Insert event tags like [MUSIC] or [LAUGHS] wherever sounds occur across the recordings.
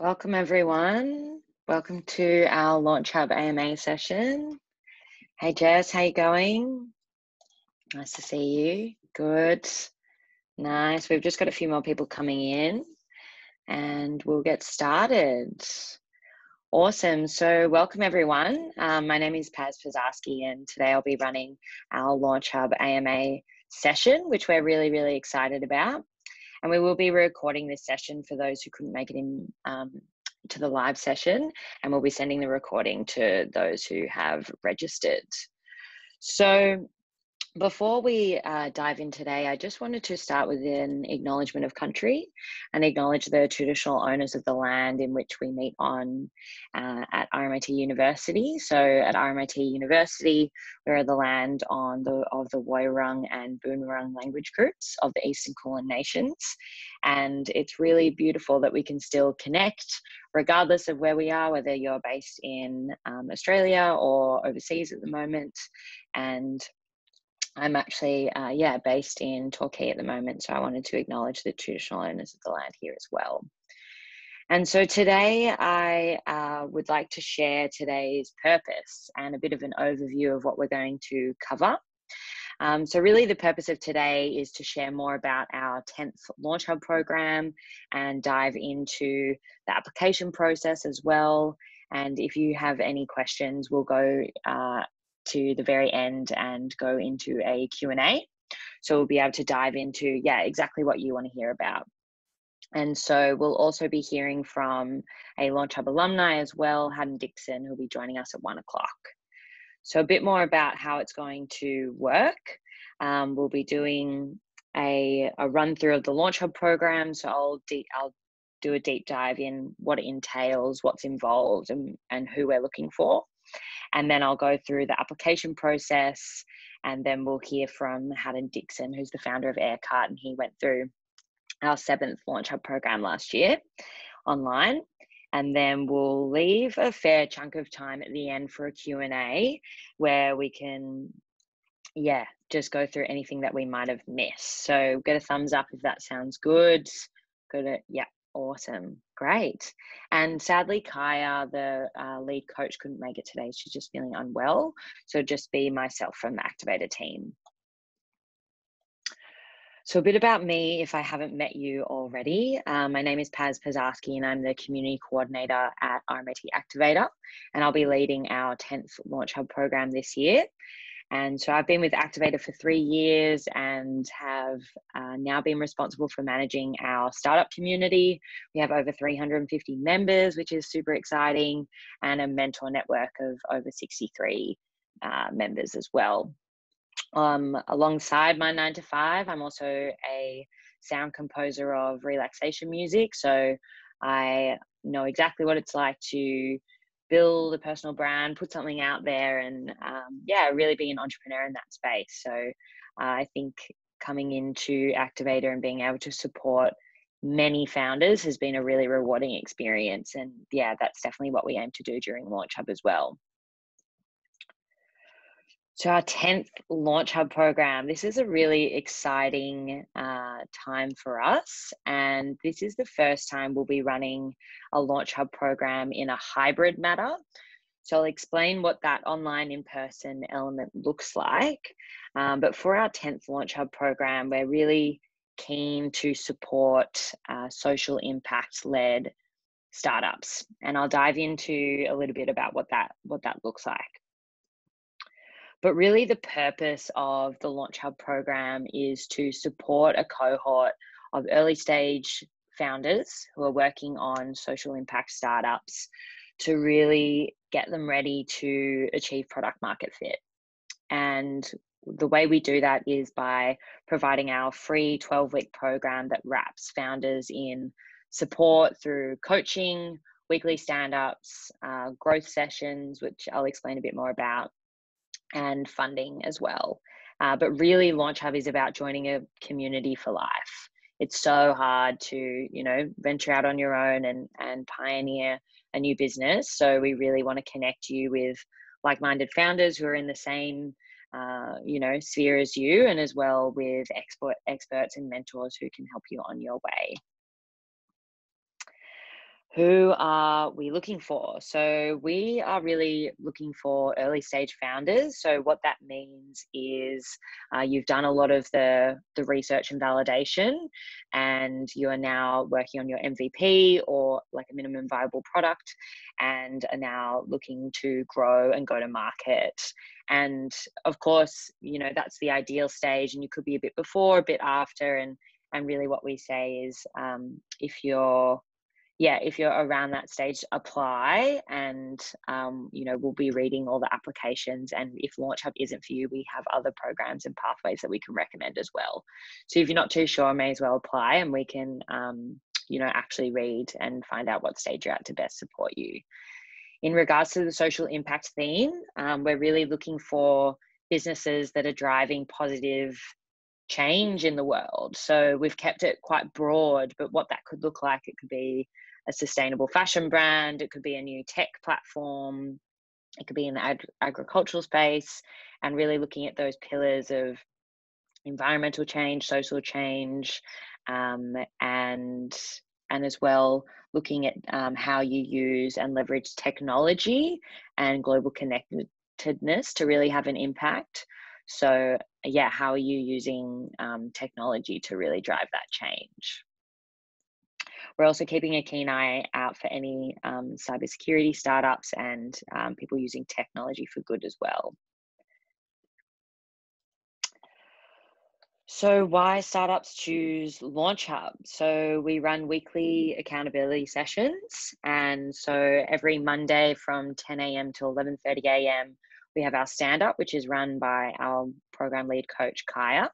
Welcome, everyone. Welcome to our Launch Hub AMA session. Hey, Jess, how you going? Nice to see you. Good. Nice. We've just got a few more people coming in and we'll get started. Awesome. So, welcome everyone. Um, my name is Paz Pisarski, and today I'll be running our Launch Hub AMA session, which we're really, really excited about. And we will be recording this session for those who couldn't make it in um, to the live session, and we'll be sending the recording to those who have registered. So, before we uh, dive in today, I just wanted to start with an acknowledgement of country and acknowledge the traditional owners of the land in which we meet on uh, at RMIT University. So at RMIT University, we're the land on the of the Woiwurrung and Boonwurrung language groups of the Eastern Kulin Nations. And it's really beautiful that we can still connect regardless of where we are, whether you're based in um, Australia or overseas at the moment. And I'm actually, uh, yeah, based in Torquay at the moment, so I wanted to acknowledge the traditional owners of the land here as well. And so today I uh, would like to share today's purpose and a bit of an overview of what we're going to cover. Um, so, really, the purpose of today is to share more about our 10th Launch Hub program and dive into the application process as well. And if you have any questions, we'll go uh, to the very end and go into a Q&A. So we'll be able to dive into, yeah, exactly what you want to hear about. And so we'll also be hearing from a Launch Hub alumni as well, Haddon Dixon, who'll be joining us at one o'clock. So a bit more about how it's going to work. Um, we'll be doing a, a run through of the Launch Hub program. So I'll, I'll do a deep dive in what it entails, what's involved, and, and who we're looking for. And then I'll go through the application process and then we'll hear from Haddon Dixon, who's the founder of Aircart, and he went through our seventh Launch Hub program last year online. And then we'll leave a fair chunk of time at the end for a Q&A where we can, yeah, just go through anything that we might have missed. So get a thumbs up if that sounds good. Go to, yeah, Awesome. Great. And sadly, Kaia, the uh, lead coach, couldn't make it today. She's just feeling unwell. So just be myself from the activator team. So, a bit about me if I haven't met you already. Um, my name is Paz Pisarski, and I'm the community coordinator at RMIT Activator. And I'll be leading our 10th Launch Hub program this year. And so I've been with Activator for three years and have uh, now been responsible for managing our startup community. We have over 350 members, which is super exciting, and a mentor network of over 63 uh, members as well. Um, alongside my nine to five, I'm also a sound composer of relaxation music. So I know exactly what it's like to build a personal brand, put something out there, and um, yeah, really be an entrepreneur in that space. So uh, I think coming into Activator and being able to support many founders has been a really rewarding experience. And yeah, that's definitely what we aim to do during Launch Hub as well. So, our 10th Launch Hub program, this is a really exciting uh, time for us. And this is the first time we'll be running a Launch Hub program in a hybrid manner. So, I'll explain what that online in person element looks like. Um, but for our 10th Launch Hub program, we're really keen to support uh, social impact led startups. And I'll dive into a little bit about what that, what that looks like. But really, the purpose of the Launch Hub program is to support a cohort of early stage founders who are working on social impact startups to really get them ready to achieve product market fit. And the way we do that is by providing our free 12 week program that wraps founders in support through coaching, weekly stand ups, uh, growth sessions, which I'll explain a bit more about, and funding as well. Uh, but really, Launch Hub is about joining a community for life. It's so hard to, you know, venture out on your own and and pioneer a new business. So we really want to connect you with like-minded founders who are in the same, uh, you know, sphere as you, and as well with expert experts and mentors who can help you on your way. Who are we looking for? So, we are really looking for early stage founders. So, what that means is uh, you've done a lot of the, the research and validation, and you are now working on your MVP or like a minimum viable product, and are now looking to grow and go to market. And of course, you know, that's the ideal stage, and you could be a bit before, a bit after. And, and really, what we say is um, if you're yeah, if you're around that stage, apply and, um, you know, we'll be reading all the applications. And if Launch Hub isn't for you, we have other programs and pathways that we can recommend as well. So if you're not too sure, may as well apply and we can, um, you know, actually read and find out what stage you're at to best support you. In regards to the social impact theme, um, we're really looking for businesses that are driving positive change in the world. So we've kept it quite broad, but what that could look like, it could be a sustainable fashion brand, it could be a new tech platform, it could be in the ag- agricultural space, and really looking at those pillars of environmental change, social change, um, and and as well looking at um, how you use and leverage technology and global connectedness to really have an impact. So yeah, how are you using um, technology to really drive that change? We're also keeping a keen eye out for any um, cybersecurity startups and um, people using technology for good as well. So, why startups choose Launch Hub? So, we run weekly accountability sessions, and so every Monday from 10 a.m. to 11:30 a.m. we have our stand up, which is run by our program lead coach Kaia,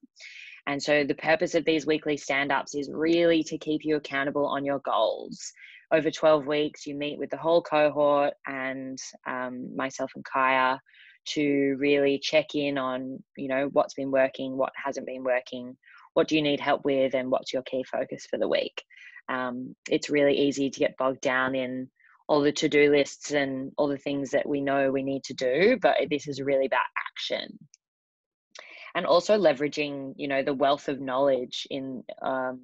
and so the purpose of these weekly stand ups is really to keep you accountable on your goals. Over 12 weeks, you meet with the whole cohort and um, myself and Kaia to really check in on, you know, what's been working, what hasn't been working, what do you need help with, and what's your key focus for the week. Um, it's really easy to get bogged down in all the to-do lists and all the things that we know we need to do but this is really about action and also leveraging you know the wealth of knowledge in um,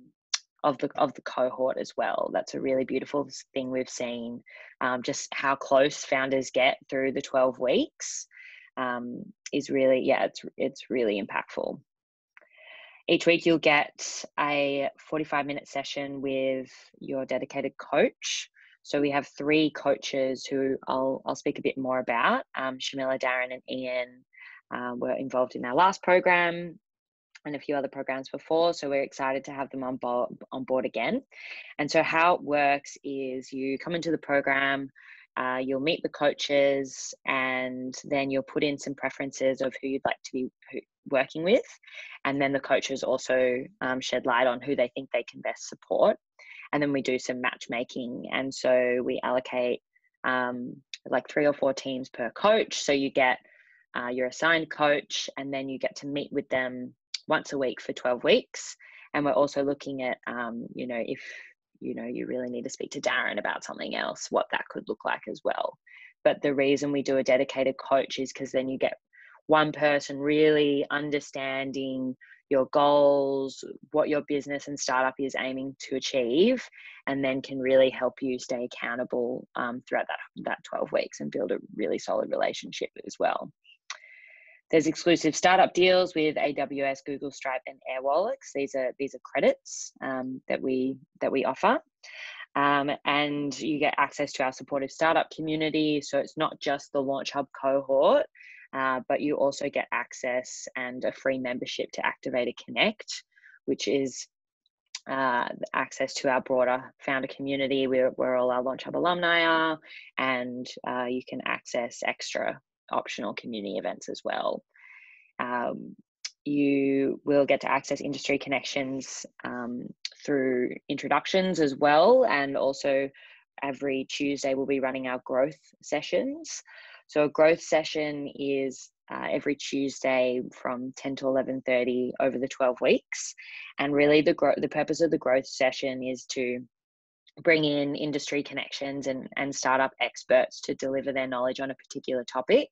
of the of the cohort as well. That's a really beautiful thing we've seen. Um, just how close founders get through the twelve weeks um, is really yeah, it's it's really impactful. Each week you'll get a forty-five minute session with your dedicated coach. So we have three coaches who I'll I'll speak a bit more about. Um, Shamila, Darren, and Ian um, were involved in our last program and a few other programs before. So we're excited to have them on board, on board again. And so how it works is you come into the program, uh, you'll meet the coaches, and then you'll put in some preferences of who you'd like to be working with. And then the coaches also um, shed light on who they think they can best support. And then we do some matchmaking. And so we allocate um, like three or four teams per coach. So you get uh, you're assigned coach, and then you get to meet with them once a week for 12 weeks. And we're also looking at, um, you know, if you know you really need to speak to Darren about something else, what that could look like as well. But the reason we do a dedicated coach is because then you get one person really understanding your goals, what your business and startup is aiming to achieve, and then can really help you stay accountable um, throughout that, that 12 weeks and build a really solid relationship as well. There's exclusive startup deals with AWS, Google, Stripe, and Airwallex. These are these are credits um, that we that we offer. Um, and you get access to our supportive startup community. So it's not just the Launch Hub cohort, uh, but you also get access and a free membership to Activator Connect, which is uh, access to our broader founder community where, where all our Launch Hub alumni are, and uh, you can access extra optional community events as well. Um, you will get to access industry connections um, through introductions as well, and also every Tuesday we'll be running our growth sessions. So a growth session is uh, every Tuesday from 10 to 11:30 over the 12 weeks, and really the gro- the purpose of the growth session is to bring in industry connections and, and startup experts to deliver their knowledge on a particular topic.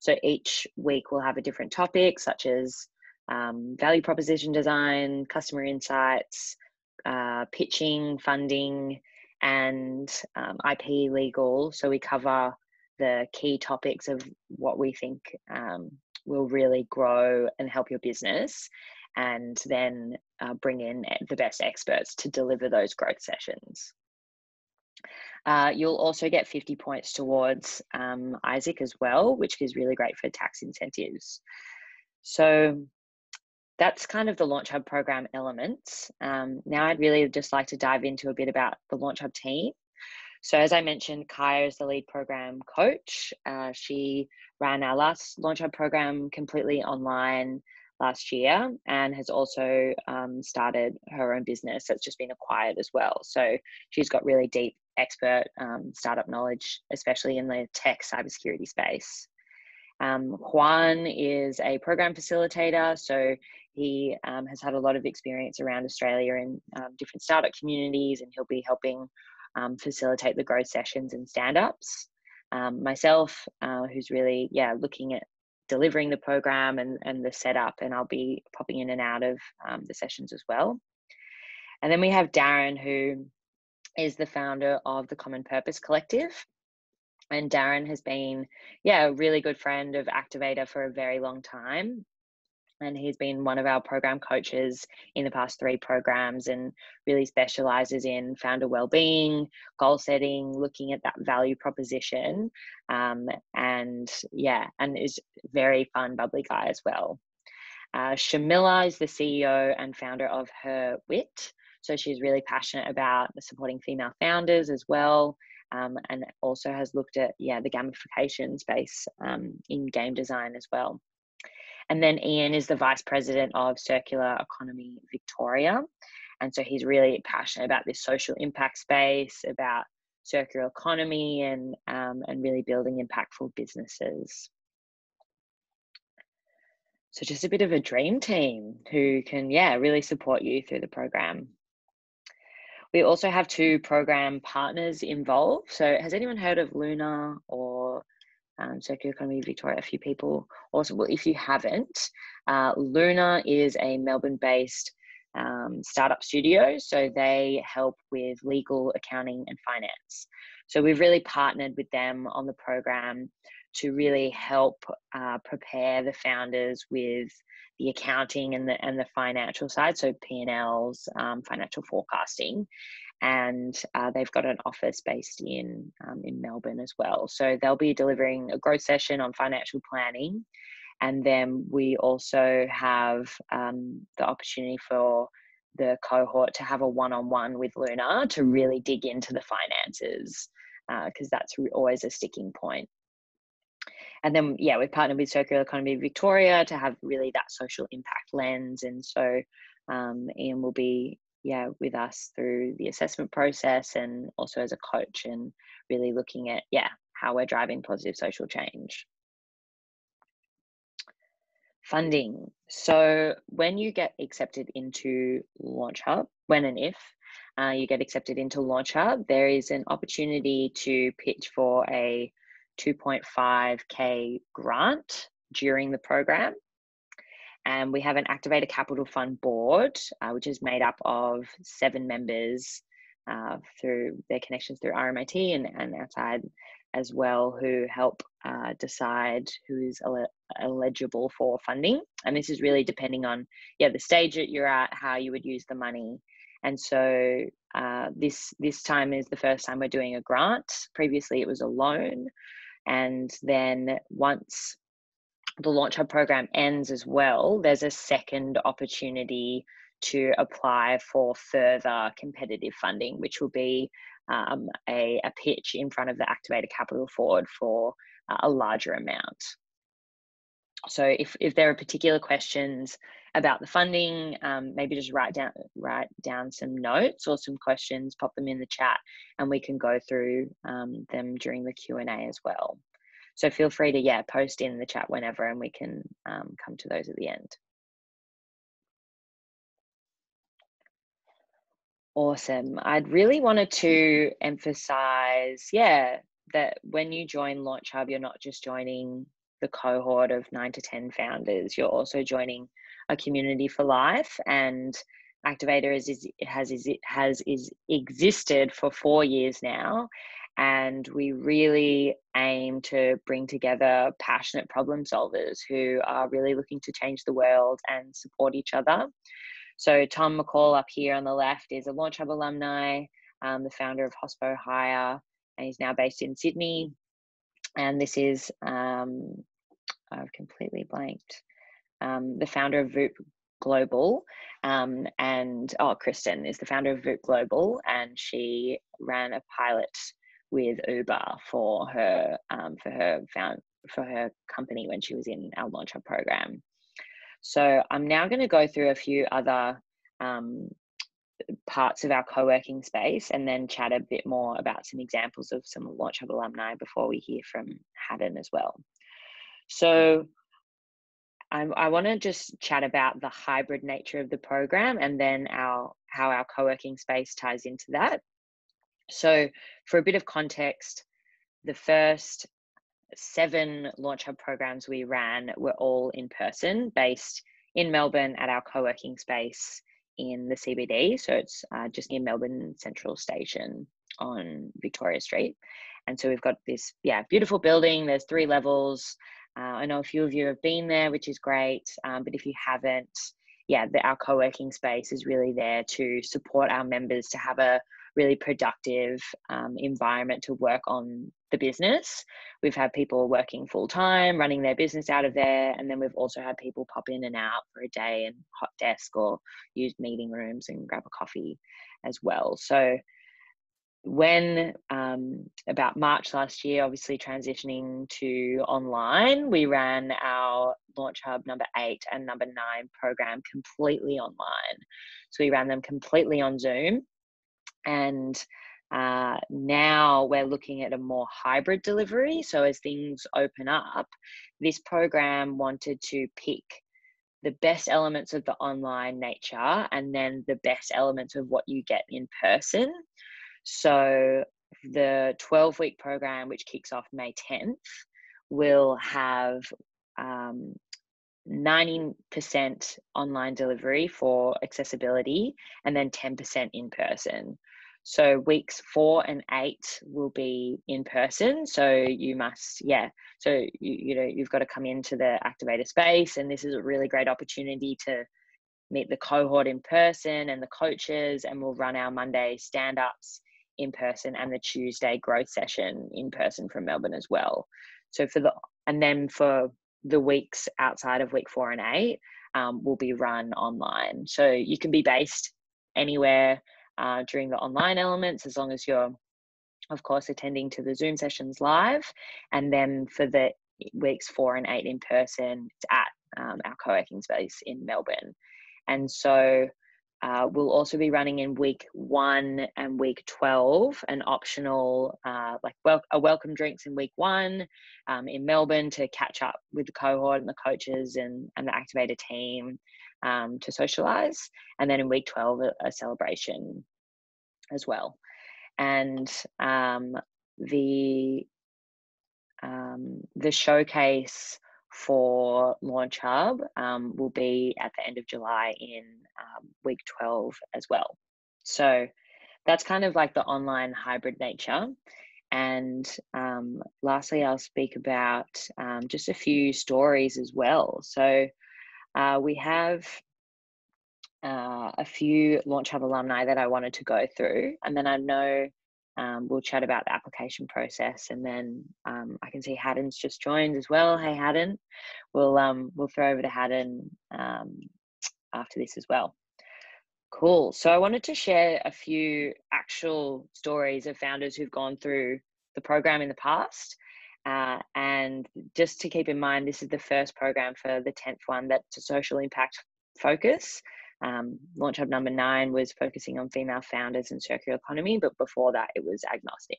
So each week we'll have a different topic, such as um, value proposition design, customer insights, uh, pitching, funding, and um, IP legal. So we cover the key topics of what we think um, will really grow and help your business, and then uh, bring in the best experts to deliver those growth sessions. Uh, you'll also get 50 points towards um, ESIC as well, which is really great for tax incentives. So that's kind of the Launch Hub program elements. Um, now I'd really just like to dive into a bit about the Launch Hub team. So as I mentioned, Kaia is the lead program coach. Uh, she ran our last Launch Hub program completely online last year and has also um, started her own business that's just been acquired as well. So she's got really deep expert um, startup knowledge, especially in the tech cybersecurity space. Um, Juan is a program facilitator, so he um, has had a lot of experience around Australia in um, different startup communities, and he'll be helping um, facilitate the growth sessions and stand ups. Um, myself, uh, who's really, yeah, looking at delivering the program and, and the setup, and I'll be popping in and out of um, the sessions as well. And then we have Darren, who is the founder of the Common Purpose Collective. And Darren has been, yeah, a really good friend of Activator for a very long time and he's been one of our program coaches in the past three programs and really specializes in founder well-being goal setting looking at that value proposition um, and yeah and is very fun bubbly guy as well uh, Shamila is the CEO and founder of Her Wit. So she's really passionate about supporting female founders as well, um, and also has looked at yeah the gamification space um, in game design as well. And then Ian is the Vice President of Circular Economy Victoria. And so he's really passionate about this social impact space, about circular economy, and, um, and really building impactful businesses. So just a bit of a dream team who can, yeah, really support you through the program. We also have two program partners involved. So has anyone heard of Luna or um, Circular Economy Victoria, a few people also, well, if you haven't, uh, Luna is a Melbourne based um, startup studio. So they help with legal, accounting, and finance. So we've really partnered with them on the program to really help uh, prepare the founders with the accounting and the and the financial side, so P and Ls, um, financial forecasting, and uh, they've got an office based in um, in Melbourne as well. So they'll be delivering a growth session on financial planning, and then we also have um, the opportunity for the cohort to have a one-on-one with Luna to really dig into the finances because uh, that's always a sticking point. And then, yeah, we've partnered with Circular Economy Victoria to have really that social impact lens. And so um, Ian will be yeah with us through the assessment process and also as a coach and really looking at yeah how we're driving positive social change. Funding. So when you get accepted into launch hub when and if uh, you get accepted into launch hub there is an opportunity to pitch for a 2.5k grant during the program and we have an Activator Capital Fund board, uh, which is made up of seven members uh, through their connections through RMIT and, and outside as well, who help uh, decide who is el- eligible for funding. And this is really depending on yeah the stage that you're at, how you would use the money. And so uh, this this time is the first time we're doing a grant. Previously, it was a loan, and then once the Launch Hub program ends as well, there's a second opportunity to apply for further competitive funding, which will be um, a, a, pitch in front of the Activator Capital Fund for uh, a larger amount. So if, if there are particular questions about the funding, um, maybe just write down write down some notes or some questions, pop them in the chat, and we can go through um, them during the Q and A as well. So feel free to, yeah, post in the chat whenever and we can um, come to those at the end. Awesome. I'd really wanted to emphasize, yeah, that when you join Launch Hub, you're not just joining the cohort of nine to 10 founders, you're also joining a community for life. And Activator is, is has is has is existed for four years now, and we really aim to bring together passionate problem solvers who are really looking to change the world and support each other. So Tom McCall up here on the left is a Launch Hub alumni, um, the founder of Hospo Hire, and he's now based in Sydney. And this is um, I've completely blanked. Um, the founder of Voop Global, um, and oh, Kristen is the founder of Voop Global, and she ran a pilot with Uber for her um, for her found for her company when she was in our Launch Hub program. So I'm now going to go through a few other um, parts of our co-working space and then chat a bit more about some examples of some Launch Hub alumni before we hear from Haddon as well. So I, I want to just chat about the hybrid nature of the program and then our how our co-working space ties into that. So for a bit of context, the first seven Launch Hub programs we ran were all in person, based in Melbourne at our co-working space in the CBD. So it's uh, just near Melbourne Central Station on Victoria Street. And so we've got this, yeah, beautiful building. There's three levels. Uh, I know a few of you have been there, which is great. Um, but if you haven't, yeah, the, our co working space is really there to support our members to have a really productive um, environment to work on the business. We've had people working full time, running their business out of there. And then we've also had people pop in and out for a day and hot desk or use meeting rooms and grab a coffee as well. So when um, about March last year, obviously transitioning to online, we ran our Launch Hub number eight and number nine program completely online. So we ran them completely on Zoom. And uh, now we're looking at a more hybrid delivery. So as things open up, this program wanted to pick the best elements of the online nature and then the best elements of what you get in person so the 12 week program, which kicks off May 10th, will have um, 90% online delivery for accessibility and then 10% in person. So weeks four and eight will be in person. So you must, yeah. So you, you know you've got to come into the activator space, and this is a really great opportunity to meet the cohort in person and the coaches, and we'll run our Monday stand ups in person and the Tuesday growth session in person from Melbourne as well. So for the and then for the weeks outside of week four and eight um, will be run online. So you can be based anywhere uh, during the online elements as long as you're, of course, attending to the Zoom sessions live. And then for the weeks four and eight in person, it's at um, our co working space in Melbourne. And so uh, we'll also be running in week one and week 12 an optional uh, like wel- a welcome drinks in week one um, in melbourne to catch up with the cohort and the coaches and, and the activator team um, to socialize and then in week 12 a, a celebration as well and um, the um, the showcase for Launch Hub um, will be at the end of July in um, week 12 as well. So that's kind of like the online hybrid nature. And um, lastly, I'll speak about just a few stories as well. So uh, we have uh, a few Launch Hub alumni that I wanted to go through. And then I know um, we'll chat about the application process, and then um, I can see Haddon's just joined as well. Hey, Haddon, we'll um, we'll throw over to Haddon um, after this as well. Cool. So I wanted to share a few actual stories of founders who've gone through the program in the past. Uh, and just to keep in mind, this is the first program for the 10th one that's a social impact focus. Um, Launch Hub number nine was focusing on female founders and circular economy, but before that, it was agnostic.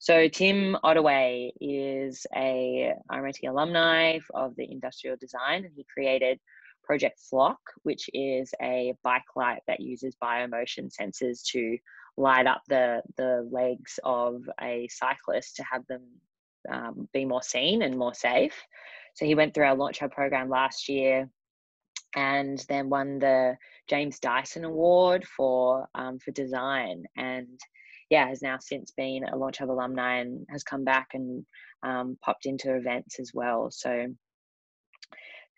So Tim Ottaway is a RMIT alumni of the industrial design, and he created Project Flock, which is a bike light that uses biomotion sensors to light up the the legs of a cyclist to have them um, be more seen and more safe. So he went through our Launch Hub program last year and then won the James Dyson Award for um, for design, and yeah, has now since been a Launch Hub alumni and has come back and um, popped into events as well. So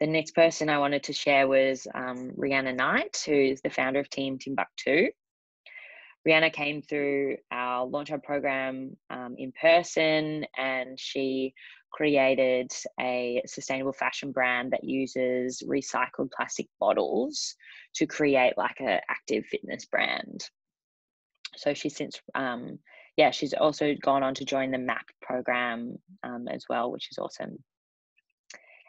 the next person I wanted to share was um, Rihanna Knight, who's the founder of Team Timbuktu. Rihanna came through our Launch Hub program um, in person and she created a sustainable fashion brand that uses recycled plastic bottles to create like an active fitness brand. So she's since, um, yeah, she's also gone on to join the MAP program um, as well, which is awesome.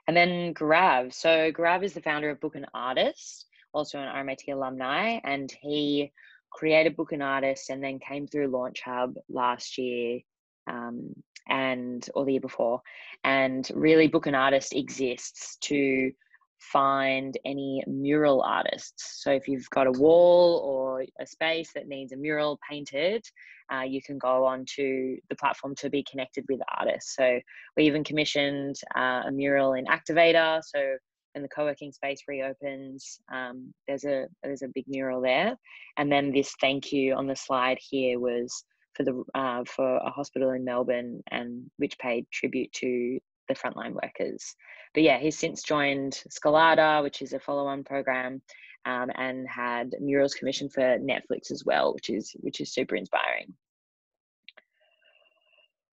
And then Gaurav. So Gaurav is the founder of Book and Artist, also an RMIT alumni, and he created Book and Artist and then came through Launch Hub last year um, and or the year before. And really, Book and Artist exists to find any mural artists. So if you've got a wall or a space that needs a mural painted, uh, you can go onto the platform to be connected with artists. So we even commissioned uh, a mural in Activator. So when the co-working space reopens, um, there's a there's a big mural there, and then this thank you on the slide here was for the uh, for a hospital in Melbourne and which paid tribute to the frontline workers. But yeah, he's since joined Scalata, which is a follow-on program, um, and had murals commissioned for Netflix as well, which is which is super inspiring.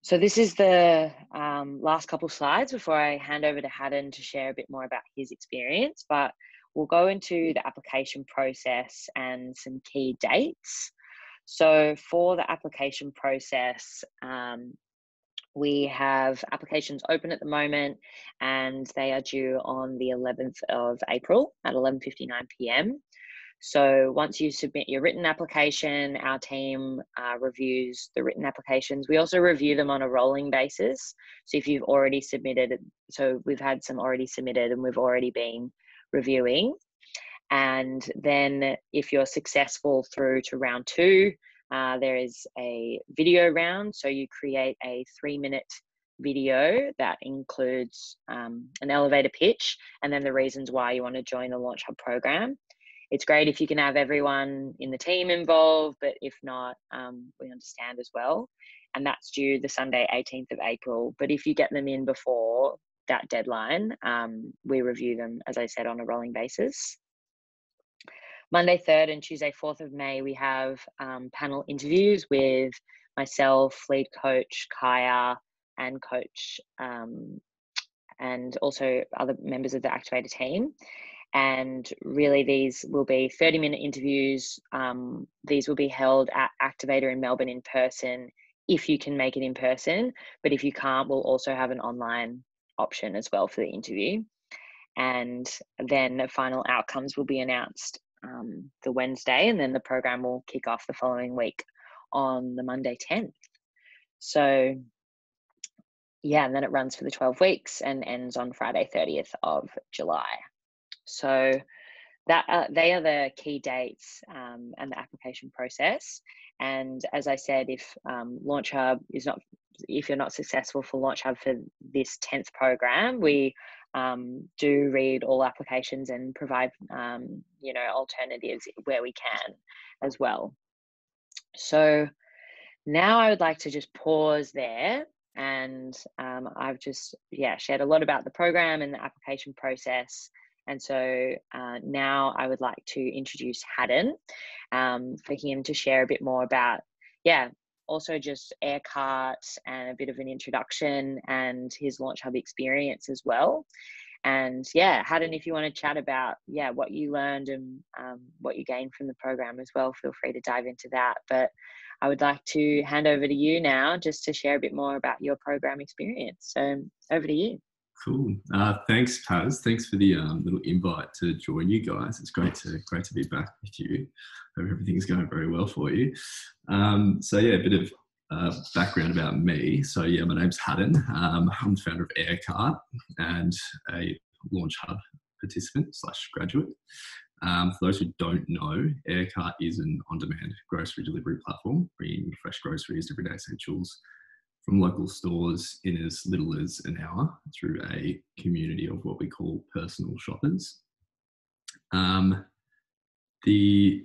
So this is the um, last couple slides before I hand over to Haddon to share a bit more about his experience. But we'll go into the application process and some key dates. So for the application process, um, we have applications open at the moment and they are due on the 11th of April at 11.59 p.m. So once you submit your written application, our team uh, reviews the written applications. We also review them on a rolling basis. So if you've already submitted, so we've had some already submitted and we've already been reviewing. And then if you're successful through to round two, uh, there is a video round. So you create a three minute video that includes um, an elevator pitch and then the reasons why you want to join the Launch Hub program it's great if you can have everyone in the team involved, but if not, um, we understand as well. And that's due the Sunday, 18th of April. But if you get them in before that deadline, um, we review them, as I said, on a rolling basis. Monday, 3rd, and Tuesday, 4th of May, we have um, panel interviews with myself, lead coach Kaia, and coach, um, and also other members of the Activator team and really these will be 30 minute interviews. Um, these will be held at activator in melbourne in person if you can make it in person but if you can't we'll also have an online option as well for the interview. And then the final outcomes will be announced um, the wednesday and then the program will kick off the following week on the monday 10th so yeah and then it runs for the 12 weeks and ends on friday 30th of july so that uh, they are the key dates um, and the application process. And as I said, if um, Launch Hub is not, if you're not successful for Launch Hub for this 10th program, we um, do read all applications and provide, um, you know, alternatives where we can as well. So now I would like to just pause there and um, I've just, yeah, shared a lot about the program and the application process and so uh, now I would like to introduce Haddon um, for him to share a bit more about, yeah, also just Aircart and a bit of an introduction and his Launch Hub experience as well. And yeah, Haddon, if you want to chat about, yeah, what you learned and um, what you gained from the program as well, feel free to dive into that. But I would like to hand over to you now just to share a bit more about your program experience. So over to you. Cool. Uh, thanks, Paz. Thanks for the um, little invite to join you guys. It's great to great to be back with you. Hope everything's going very well for you. Um, so yeah, a bit of uh, background about me. So yeah, my name's Haddon. Um, I'm the founder of Aircart and a Launch Hub participant slash graduate. Um, for those who don't know, Aircart is an on-demand grocery delivery platform, bringing fresh groceries, everyday essentials from local stores in as little as an hour through a community of what we call personal shoppers. Um, the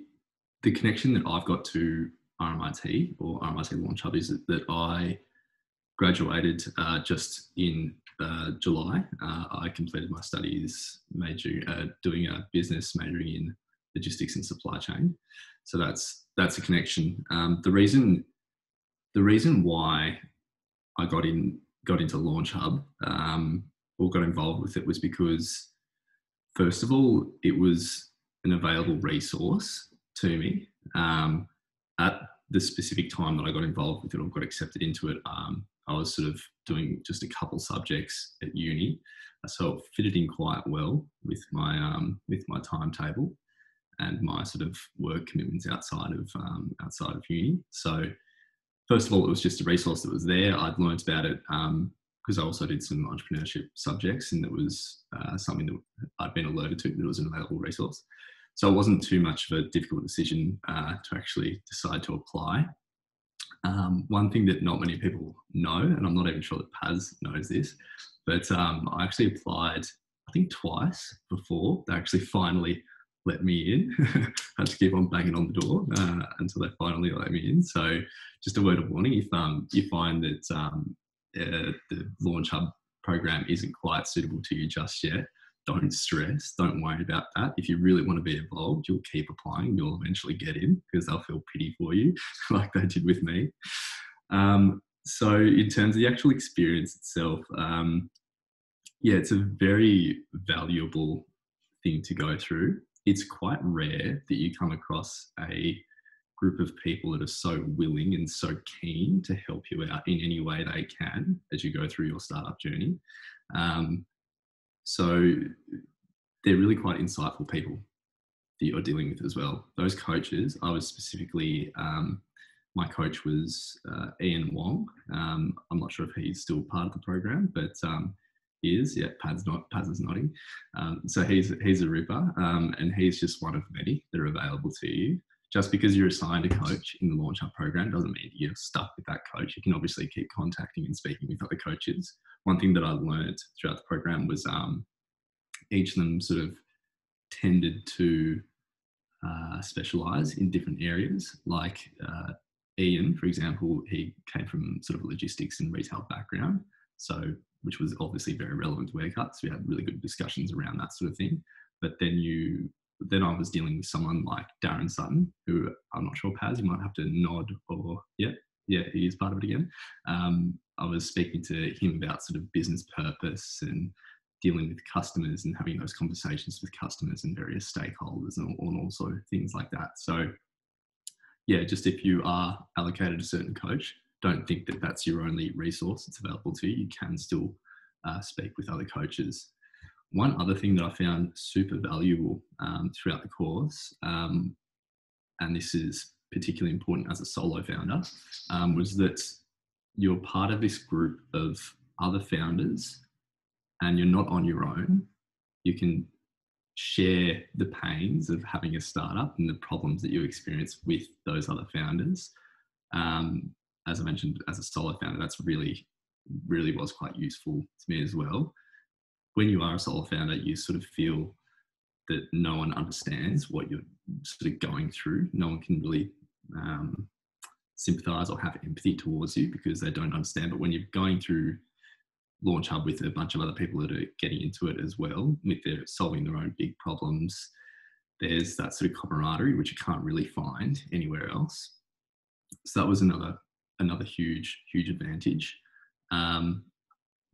the connection that I've got to RMIT or RMIT Launch Hub is that, I graduated uh, just in uh, July. Uh, I completed my studies major uh, doing a business majoring in logistics and supply chain. So that's that's a connection. Um, the reason the reason why I got in got into Launch Hub um, or got involved with it was because first of all it was an available resource to me um, at the specific time that I got involved with it or got accepted into it. Um, I was sort of doing just a couple subjects at uni, so it fitted in quite well with my um, with my timetable and my sort of work commitments outside of um, outside of uni. So first of all, it was just a resource that was there. I'd learned about it because um, I also did some entrepreneurship subjects, and it was uh, something that I'd been alerted to that it was an available resource. So it wasn't too much of a difficult decision uh, to actually decide to apply. Um, one thing that not many people know, and I'm not even sure that Paz knows this, but um, I actually applied, I think twice before they actually finally let me in. [LAUGHS] I had to keep on banging on the door uh, until they finally let me in. So, just a word of warning: if um, you find that um, uh, the Launch Hub program isn't quite suitable to you just yet, don't stress. Don't worry about that. If you really want to be involved, you'll keep applying. You'll eventually get in because they'll feel pity for you, [LAUGHS] like they did with me. Um, so, in terms of the actual experience itself, um, yeah, it's a very valuable thing to go through it's quite rare that you come across a group of people that are so willing and so keen to help you out in any way they can as you go through your startup journey. Um, so they're really quite insightful people that you're dealing with as well. Those coaches, I was specifically, um, my coach was uh, Ian Wong. Um, I'm not sure if he's still part of the program, but um, is. Yeah, Paz not Paz is nodding. Um, so he's he's a ripper, um, and he's just one of many that are available to you. Just because you're assigned a coach in the Launch Hub program doesn't mean you're stuck with that coach. You can obviously keep contacting and speaking with other coaches. One thing that I learned throughout the program was um, each of them sort of tended to uh, specialize in different areas. Like uh, Ian, for example, he came from sort of logistics and retail background. So which was obviously very relevant to Aircart. So we had really good discussions around that sort of thing. But then you, then I was dealing with someone like Darren Sutton, who I'm not sure Paz, you might have to nod or yeah, yeah, he is part of it again. Um, I was speaking to him about sort of business purpose and dealing with customers and having those conversations with customers and various stakeholders and, and also things like that. So yeah, just if you are allocated a certain coach, don't think that that's your only resource that's available to you. You can still uh, speak with other coaches. One other thing that I found super valuable um, throughout the course, um, and this is particularly important as a solo founder, um, was that you're part of this group of other founders and you're not on your own. You can share the pains of having a startup and the problems that you experience with those other founders. Um, as I mentioned, as a solo founder, that's really, really was quite useful to me as well. When you are a solo founder, you sort of feel that no one understands what you're sort of going through. No one can really um, sympathize or have empathy towards you because they don't understand. But when you're going through Launch Hub with a bunch of other people that are getting into it as well, with their solving their own big problems, there's that sort of camaraderie which you can't really find anywhere else. So that was another another huge, huge advantage. Um,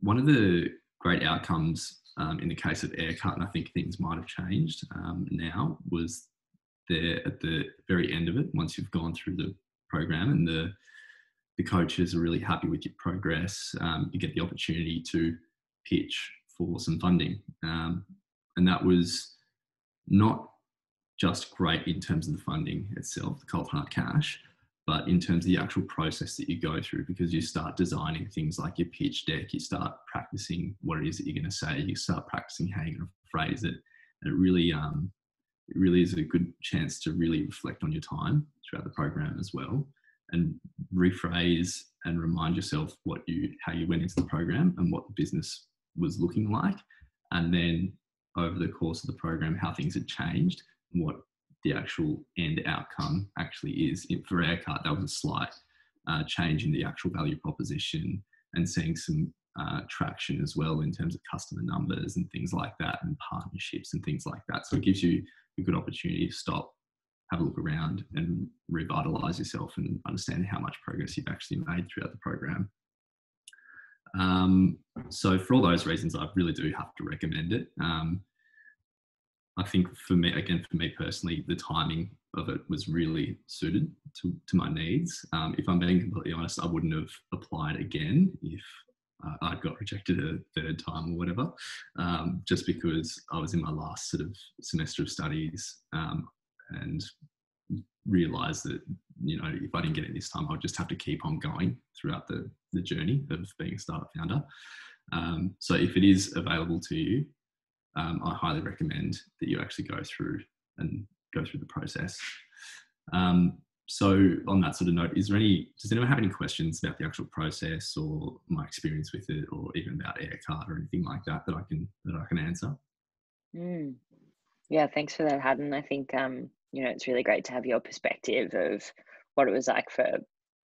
one of the great outcomes um, in the case of Aircart, and I think things might have changed um, now, was there at the very end of it, once you've gone through the program and the the coaches are really happy with your progress, um, you get the opportunity to pitch for some funding. Um, and that was not just great in terms of the funding itself, the cold hard cash, but in terms of the actual process that you go through, because you start designing things like your pitch deck, you start practicing what it is that you're going to say, you start practicing how you're going to phrase it, and it really, um, it really is a good chance to really reflect on your time throughout the program as well, and rephrase and remind yourself what you, how you went into the program and what the business was looking like, and then over the course of the program how things had changed and what the actual end outcome actually is. For Aircart, that was a slight uh, change in the actual value proposition and seeing some uh, traction as well in terms of customer numbers and things like that and partnerships and things like that. So it gives you a good opportunity to stop, have a look around and revitalize yourself and understand how much progress you've actually made throughout the program. Um, so for all those reasons, I really do have to recommend it. Um, I think for me, again, for me personally, the timing of it was really suited to, to my needs. Um, if I'm being completely honest, I wouldn't have applied again if uh, I'd got rejected a third time or whatever, um, just because I was in my last sort of semester of studies um, and realized that, you know, if I didn't get it this time, I'd just have to keep on going throughout the, the journey of being a startup founder. Um, so if it is available to you, um, I highly recommend that you actually go through and go through the process. Um, so on that sort of note, is there any, does anyone have any questions about the actual process or my experience with it or even about Aircart or anything like that that I can, that I can answer? Mm. Yeah, thanks for that, Haddon. I think, um, you know, it's really great to have your perspective of what it was like for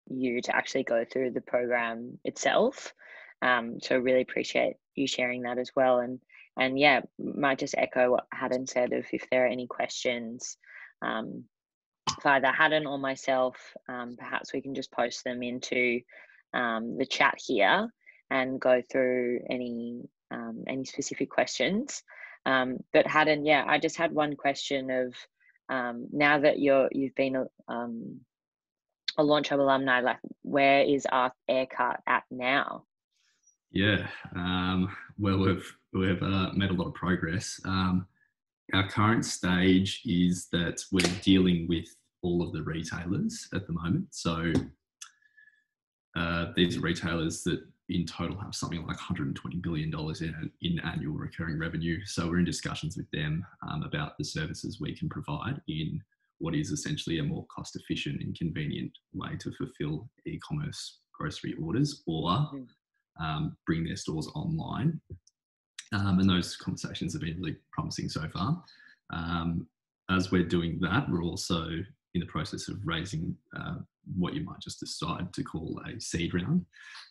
you to actually go through the program itself. Um, so really appreciate you sharing that as well. And and yeah, might just echo what Haddon said of if there are any questions um, for either Haddon or myself, um, perhaps we can just post them into um, the chat here and go through any um, any specific questions. Um, but Haddon, yeah, I just had one question of um, now that you're you've been a, a Launch Hub alumni, like where is our Aircart at now? Yeah, um, well, we've we've uh, made a lot of progress. Um, our current stage is that we're dealing with all of the retailers at the moment. So uh, these are retailers that in total have something like 120 billion dollars in, in annual recurring revenue. So we're in discussions with them um, about the services we can provide in what is essentially a more cost efficient and convenient way to fulfill e-commerce grocery orders or mm-hmm um, bring their stores online. Um, and those conversations have been really promising so far. Um, as we're doing that, we're also in the process of raising uh, what you might just decide to call a seed round.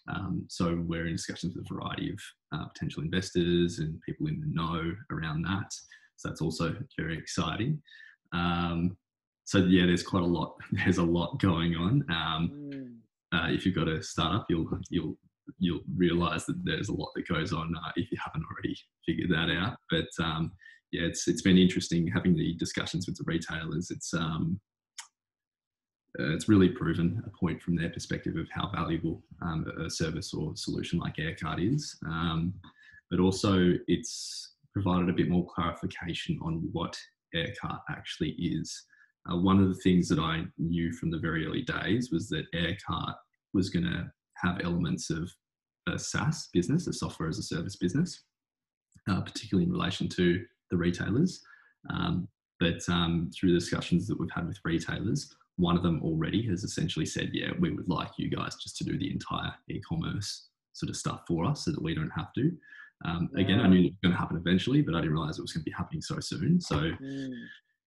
Um, so we're in discussions with a variety of uh, potential investors and people in the know around that. So that's also very exciting. Um, so yeah, there's quite a lot. [LAUGHS] There's a lot going on. Um, mm. uh, if you've got a startup, you'll you'll you'll realize that there's a lot that goes on uh, if you haven't already figured that out. But um, yeah, it's it's been interesting having the discussions with the retailers. It's um, uh, it's really proven a point from their perspective of how valuable um, a service or solution like Aircart is. Um, but also, it's provided a bit more clarification on what Aircart actually is. Uh, one of the things that I knew from the very early days was that Aircart was going to have elements of a SaaS business, a software as a service business, uh, particularly in relation to the retailers. Um, but um, through the discussions that we've had with retailers, one of them already has essentially said, yeah, we would like you guys just to do the entire e-commerce sort of stuff for us so that we don't have to. Um, again, I knew it was going to happen eventually, but I didn't realize it was going to be happening so soon. So, mm.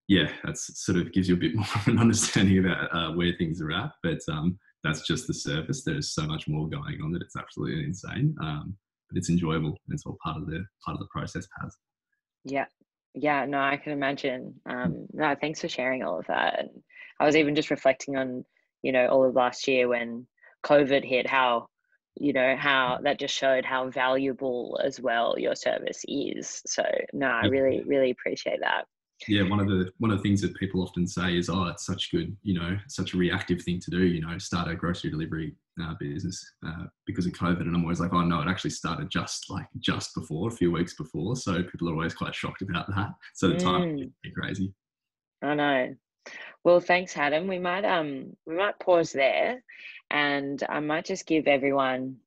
yeah, that sort of gives you a bit [LAUGHS] more of an understanding about uh, where things are at. But um, that's just the surface. There's so much more going on that it's absolutely insane. Um, but it's enjoyable. And it's all part of the part of the process, Paz. Yeah. Yeah, no, I can imagine. Um, no, thanks for sharing all of that. And I was even just reflecting on, you know, all of last year when COVID hit, how, you know, how that just showed how valuable as well your service is. So no, I really, really appreciate that yeah one of the one of the things that people often say is oh it's such good you know such a reactive thing to do you know start a grocery delivery uh, business uh, because of covid. And i'm always like oh no it actually started just like just before a few weeks before. So people are always quite shocked about that. [LAUGHS] So the mm. time crazy. I know. Well thanks Haddon. We might um we might pause there and i might just give everyone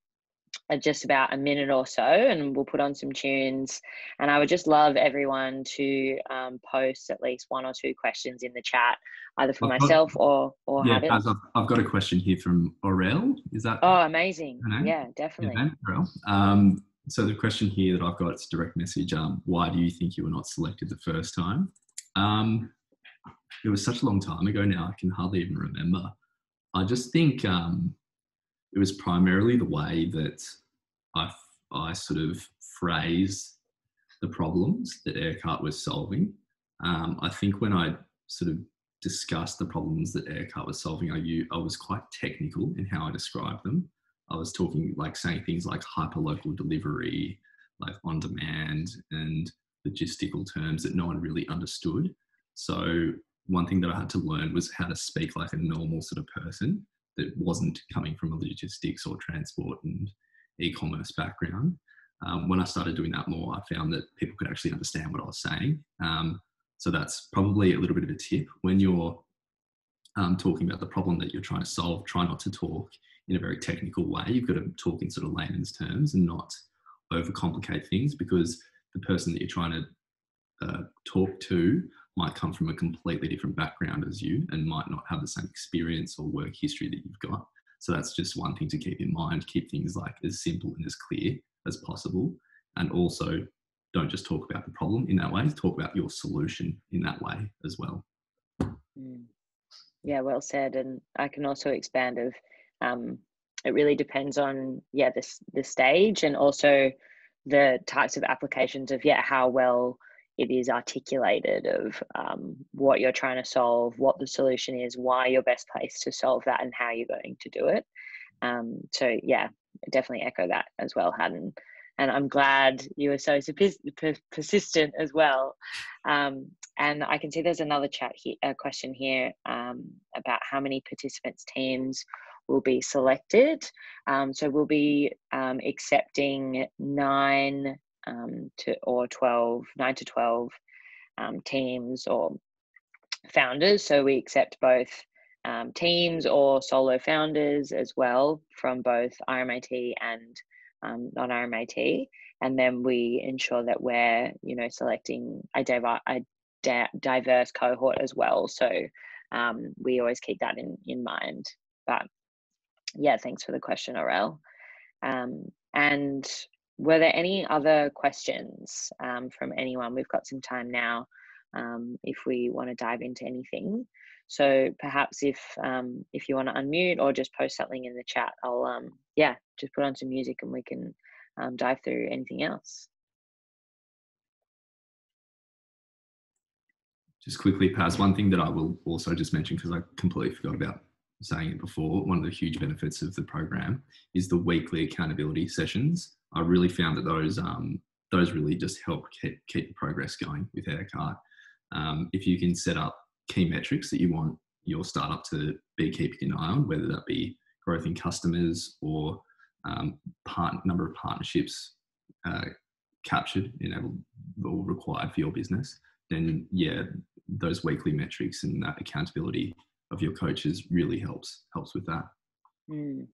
just about a minute or so and we'll put on some tunes and i would just love everyone to um, post at least one or two questions in the chat either for I've myself got, or or yeah I've, I've, got a question here from Aurel is that oh amazing yeah definitely yeah, um, so the question here that I've got is direct message. Um, why do you think you were not selected the first time? Um, it was such a long time ago now. I can hardly even remember. I just think um, it was primarily the way that I I sort of phrased the problems that Aircart was solving. Um, I think when I sort of discussed the problems that Aircart was solving, I, I was quite technical in how I described them. I was talking like saying things like hyperlocal delivery, like on demand, and logistical terms that no one really understood. So one thing that I had to learn was how to speak like a normal sort of person that wasn't coming from a logistics or transport and e-commerce background. Um, when I started doing that more, I found that people could actually understand what I was saying. Um, so that's probably a little bit of a tip when you're um, talking about the problem that you're trying to solve. Try not to talk in a very technical way. You've got to talk in sort of layman's terms and not overcomplicate things because the person that you're trying to uh, talk to might come from a completely different background as you and might not have the same experience or work history that you've got. So that's just one thing to keep in mind. Keep things like as simple and as clear as possible. And also don't just talk about the problem in that way, talk about your solution in that way as well. Mm. Yeah, well said. And I can also expand of um, it really depends on yeah this the stage and also the types of applications of yeah how well it is articulated of um, what you're trying to solve, what the solution is, why you're best placed to solve that, and how you're going to do it. Um, so yeah, definitely echo that as well, Haddon. And I'm glad you were so persistent as well. Um, and I can see there's another chat here, a question here um, about how many participants teams will be selected. Um, so we'll be um, accepting nine um, to or 12, nine to 12 um, teams or founders. So we accept both um, teams or solo founders as well from both RMIT and um, non-RMIT. And then we ensure that we're, you know, selecting a, divi- a diverse cohort as well. So um, we always keep that in, in mind. But yeah, thanks for the question, Aurel. Um, and were there any other questions um, from anyone? We've got some time now um, if we want to dive into anything. So perhaps if um, if you want to unmute or just post something in the chat, I'll um, yeah just put on some music and we can um, dive through anything else. Just quickly, Paz, one thing that I will also just mention because I completely forgot about saying it before, one of the huge benefits of the program is the weekly accountability sessions. I really found that those um, those really just help keep, keep the progress going with Aircart. Um, if you can set up key metrics that you want your startup to be keeping an eye on, whether that be growth in customers or um, part, number of partnerships uh, captured, enabled or required for your business, then yeah, those weekly metrics and that accountability of your coaches really helps helps with that. Mm.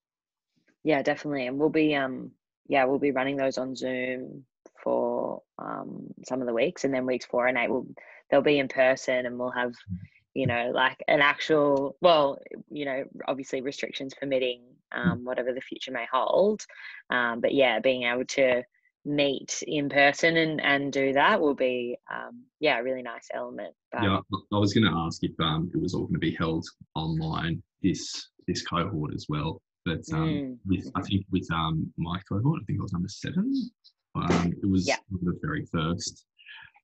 Yeah, definitely, and we'll be um yeah we'll be running those on Zoom for um some of the weeks, and then weeks four and eight will they'll be in person, and we'll have you know like an actual well you know obviously restrictions permitting um, whatever the future may hold. Um, but yeah being able to meet in person and and do that will be um, yeah a really nice element. But, yeah i was going to ask if um, it was all going to be held online this this cohort as well but um, mm. with i think with um, my cohort i think it was number seven um, it was yeah. the very first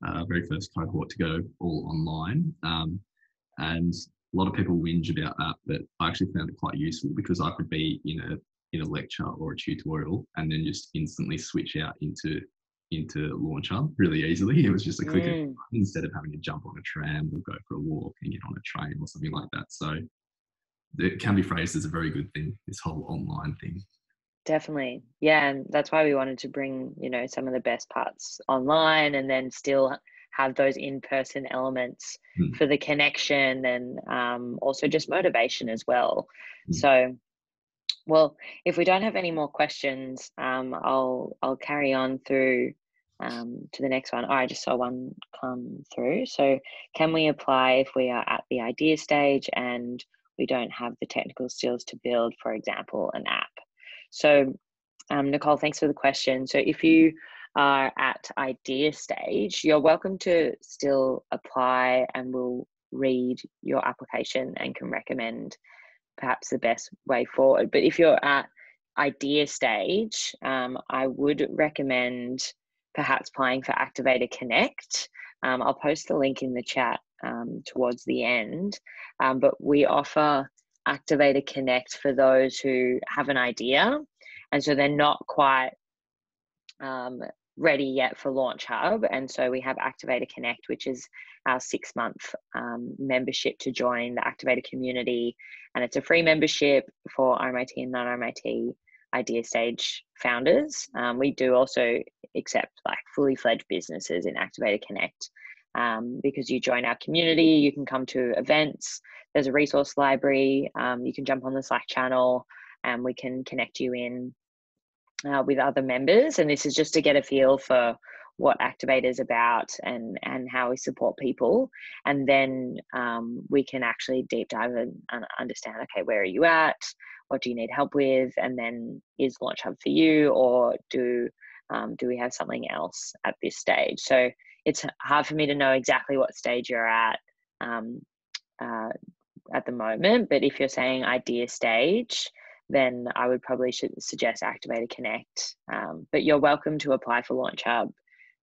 uh, very first cohort to go all online um, and a lot of people whinge about that but i actually found it quite useful because i could be in a in a lecture or a tutorial and then just instantly switch out into into Launch Hub really easily. It was just a click mm. instead of having to jump on a tram or go for a walk and get on a train or something like that. So it can be phrased as a very good thing, this whole online thing. Definitely. Yeah. And that's why we wanted to bring, you know, some of the best parts online and then still have those in-person elements mm. for the connection and um, also just motivation as well. Mm. So well, if we don't have any more questions, um, I'll I'll carry on through um, to the next one. Oh, I just saw one come through. So, can we apply if we are at the idea stage and we don't have the technical skills to build, for example, an app? So, um, Nicole, thanks for the question. So if you are at idea stage, you're welcome to still apply and we'll read your application and can recommend perhaps the best way forward. But if you're at idea stage, um, I would recommend perhaps applying for Activator Connect. Um, I'll post the link in the chat um, towards the end. Um, but we offer Activator Connect for those who have an idea and so they're not quite um, ready yet for Launch Hub. And so we have Activator Connect, which is our six month um, membership to join the Activator community. And it's a free membership for RMIT and non RMIT idea stage founders. Um, we do also accept like fully fledged businesses in Activator Connect. Um, because you join our community, you can come to events. There's a resource library. Um, you can jump on the Slack channel, and we can connect you in uh, with other members. And this is just to get a feel for what Activate is about and, and how we support people. And then um, we can actually deep dive and, and understand okay, where are you at? What do you need help with? And then is Launch Hub for you, or do um, do we have something else at this stage? So it's hard for me to know exactly what stage you're at um, uh, at the moment. But if you're saying idea stage, then I would probably should suggest Activator Connect. Um, but you're welcome to apply for Launch Hub.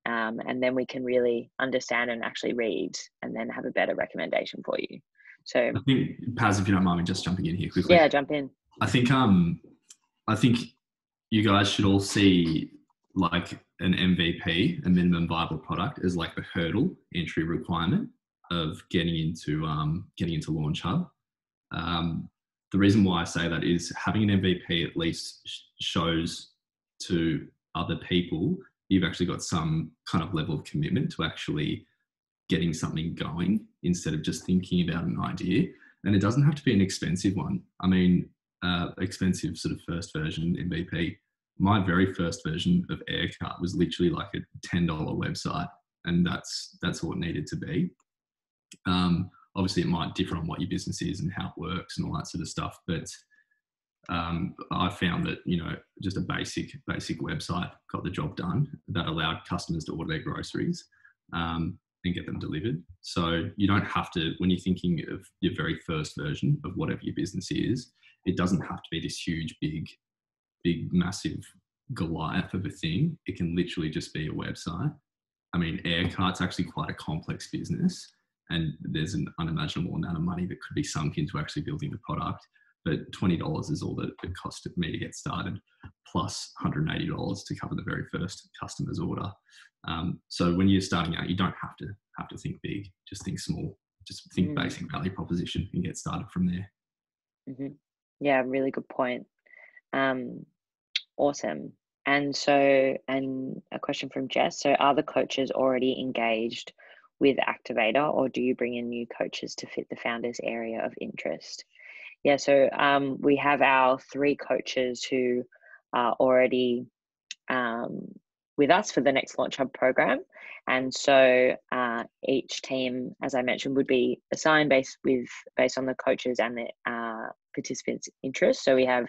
Um, and then we can really understand and actually read and then have a better recommendation for you. So I think Paz, if you don't mind me just jumping in here quickly. Yeah, jump in. I think um I think you guys should all see like an MVP, a minimum viable product, is like the hurdle entry requirement of getting into um, getting into Launch Hub. Um, the reason why I say that is having an MVP at least shows to other people you've actually got some kind of level of commitment to actually getting something going instead of just thinking about an idea. And it doesn't have to be an expensive one. I mean, uh, expensive sort of first version MVP. My very first version of Aircart was literally like a ten dollar website, and that's that's it needed to be. Um, obviously it might differ on what your business is and how it works and all that sort of stuff but um, I found that you know just a basic basic website got the job done that allowed customers to order their groceries um, and get them delivered. So you don't have to when you're thinking of your very first version of whatever your business is. It doesn't have to be this huge, big, big, massive Goliath of a thing. It can literally just be a website. I mean, Aircart's actually quite a complex business and there's an unimaginable amount of money that could be sunk into actually building the product. But twenty dollars is all that it cost me to get started, plus plus one hundred and eighty dollars to cover the very first customer's order. Um, so when you're starting out, you don't have to have to think big. Just think small. Just think mm. basic value proposition and get started from there. Mm-hmm. Yeah, really good point. Um, awesome. And so, and a question from Jess. So, are the coaches already engaged with Activator, or do you bring in new coaches to fit the founder's area of interest? Yeah, so um, we have our three coaches who are already um, with us for the next Launch Hub program. And so uh, each team, as I mentioned, would be assigned based with based on the coaches and the uh, participants' interests. So we have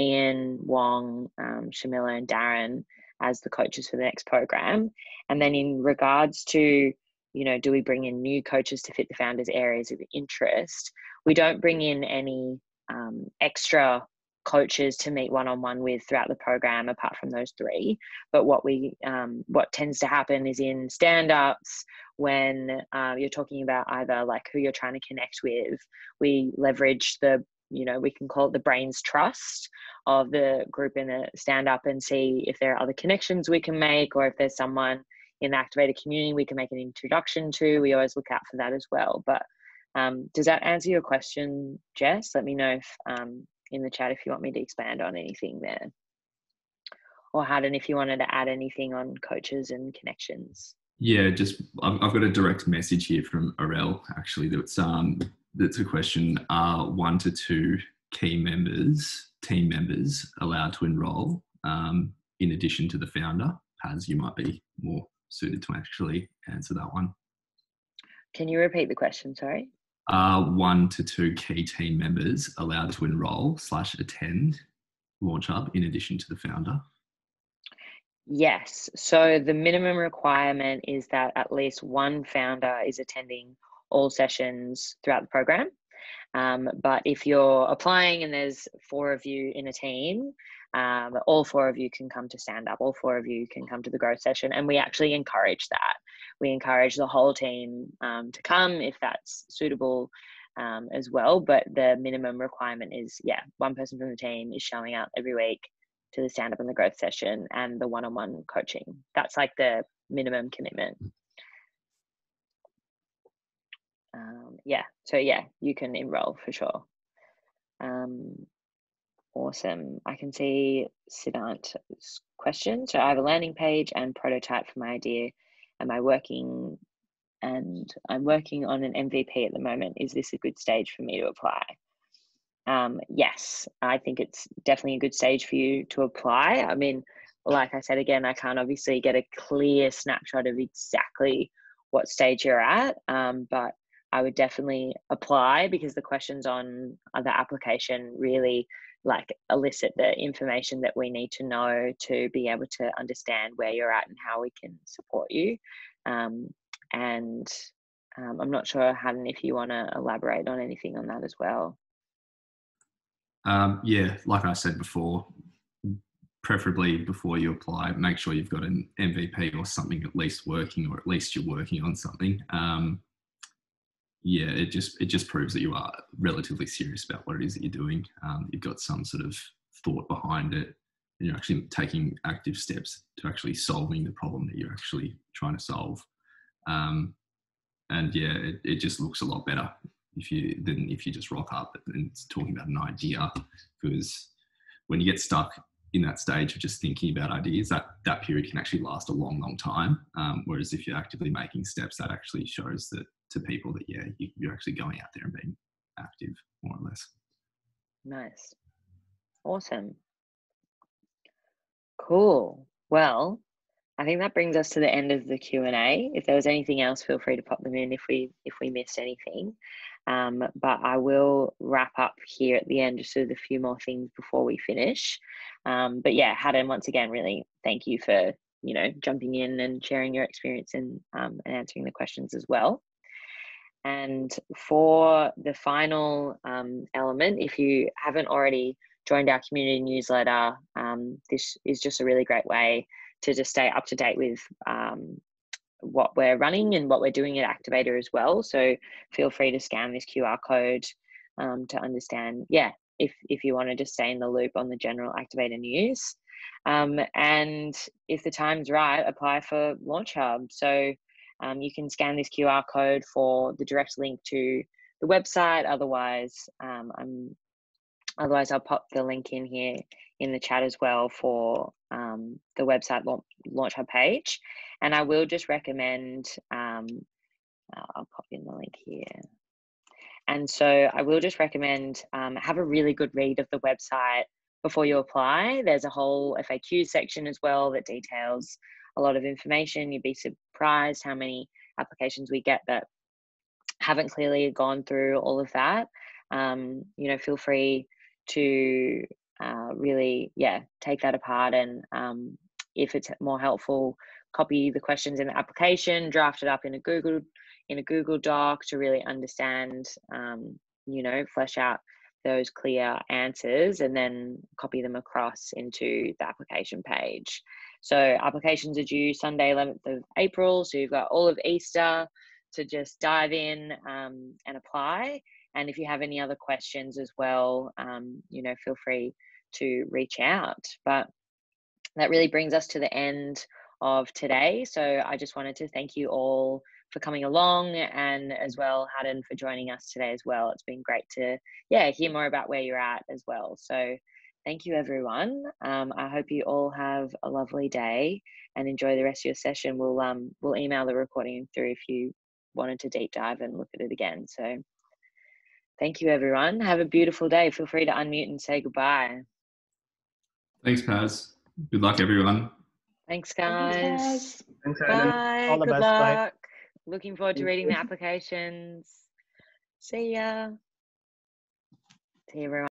Ian, Wong, um, Shamila, and Darren as the coaches for the next program. And then in regards to you know, do we bring in new coaches to fit the founders' areas of interest? We don't bring in any um, extra coaches to meet one on one with throughout the program, apart from those three. But what we um, what tends to happen is in stand ups when uh, you're talking about either like who you're trying to connect with, we leverage the you know we can call it the brains trust of the group in the stand up and see if there are other connections we can make or if there's someone in the activator community we can make an introduction to. We always look out for that as well. But um, does that answer your question, Jess? Let me know if, um, in the chat if you want me to expand on anything there. Or Haddon, if you wanted to add anything on coaches and connections. Yeah, just I've, got a direct message here from Aurel actually. That's um that's a question. Are one to two key members, team members, allowed to enrol um, in addition to the founder? As you might be more suited to actually answer that one. Can you repeat the question? Sorry. Are one to two key team members allowed to enrol slash attend Launch Hub in addition to the founder? Yes. So the minimum requirement is that at least one founder is attending all sessions throughout the program. Um, but if you're applying and there's four of you in a team, um, all four of you can come to stand up, all four of you can come to the growth session. And we actually encourage that. We encourage the whole team um, to come if that's suitable um, as well. But the minimum requirement is yeah, one person from the team is showing up every week to the stand up and the growth session and the one on one coaching. That's like the minimum commitment. Um, yeah, so yeah, you can enroll for sure. Um, Awesome. I can see Siddhant's question. So I have a landing page and prototype for my idea. Am I working? And I'm working on an MVP at the moment. Is this a good stage for me to apply? Um, yes, I think it's definitely a good stage for you to apply. I mean, like I said again, I can't obviously get a clear snapshot of exactly what stage you're at, um, but I would definitely apply because the questions on the application really like elicit the information that we need to know to be able to understand where you're at and how we can support you. Um, and um, I'm not sure, Haddon, if you want to elaborate on anything on that as well. Um, yeah, like I said before, preferably before you apply, make sure you've got an MVP or something at least working, or at least you're working on something. Um, yeah, it just it just proves that you are relatively serious about what it is that you're doing. Um, you've got some sort of thought behind it, and you're actually taking active steps to actually solving the problem that you're actually trying to solve. Um, and yeah, it, it just looks a lot better if you than if you just rock up and talking about an idea, because when you get stuck in that stage of just thinking about ideas, that that period can actually last a long, long time. Um, whereas if you're actively making steps, that actually shows that to people that yeah, you, you're actually going out there and being active, more or less. Nice, awesome, cool. Well, I think that brings us to the end of the Q and A. If there was anything else, feel free to pop them in if we if we missed anything. Um, but I will wrap up here at the end just with a few more things before we finish. Um, but yeah, Haddon, once again, really thank you for you know jumping in and sharing your experience and, um, and answering the questions as well. And for the final um, element, if you haven't already joined our community newsletter, um, this is just a really great way to just stay up to date with um, what we're running and what we're doing at Activator as well. So feel free to scan this QR code um, to understand, yeah, if, if you want to just stay in the loop on the general Activator news. Um, and if the time's right, apply for Launch Hub. So um, you can scan this QR code for the direct link to the website. Otherwise, um, I'm otherwise I'll pop the link in here in the chat as well for um, the website launch hub page. And I will just recommend, um, I'll pop in the link here. And so I will just recommend um, have a really good read of the website before you apply. There's a whole FAQ section as well that details a lot of information. You'd be surprised how many applications we get that haven't clearly gone through all of that. Um, you know, feel free to uh, really, yeah, take that apart and um, if it's more helpful, copy the questions in the application, draft it up in a Google in a Google Doc to really understand, um, you know, flesh out those clear answers and then copy them across into the application page. So applications are due Sunday, 11th of April. So you've got all of Easter to just dive in um, and apply. And if you have any other questions as well, um, you know, feel free to reach out. But that really brings us to the end of today. So I just wanted to thank you all for coming along and as well Haddon for joining us today as well. It's been great to yeah hear more about where you're at as well. So thank you everyone. Um, I hope you all have a lovely day and enjoy the rest of your session. We'll um we'll email the recording through if you wanted to deep dive and look at it again. So thank you everyone. Have a beautiful day. Feel free to unmute and say goodbye. Thanks, Paz. Good luck everyone. Thanks guys. Thanks, Bye. All the Good best. luck. Bye. Looking forward to reading the mm-hmm. applications. See ya. See everyone.